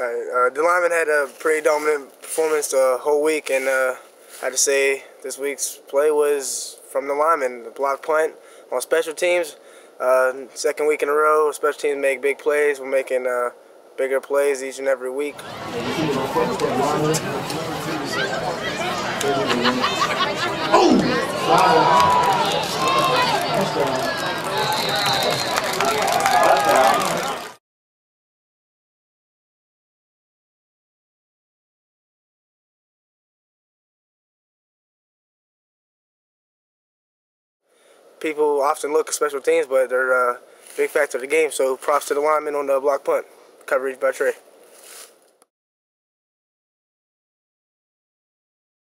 Uh, the lineman had a pretty dominant performance the whole week, and uh, I had to say this week's play was from the lineman. The block punt on special teams. Uh, second week in a row, special teams make big plays. We're making uh, bigger plays each and every week. People often look at special teams, but they're a big factor of the game. So props to the lineman on the block punt. Coverage by Trey.